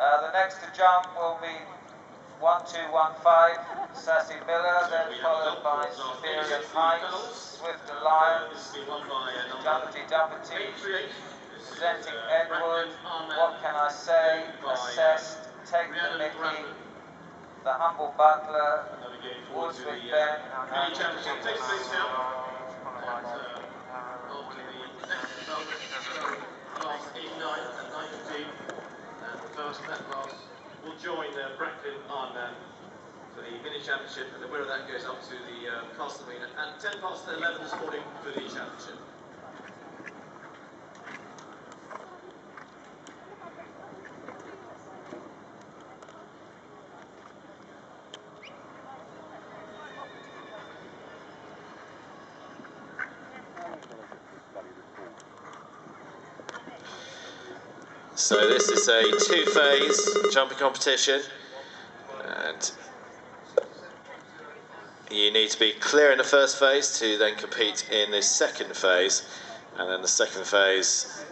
Uh, the next to jump will be 1215, Sassy Miller, then followed by Superior Heights, Swift Alliance, Jumpity Jumpity, presenting Edward, What Can I Say, Assessed, Take the Mickey, The Humble Butler, Woods with Ben, and Championship takes place now. And, uh, after the next result, class 89 and 92, and the first and that class will join uh, Bracklin on um, for the mini championship, and the winner of that goes up to the uh, Castle Arena at 10 past 11 this morning for the championship. So this is a two-phase jumping competition, and you need to be clear in the first phase to then compete in the second phase, and then the second phase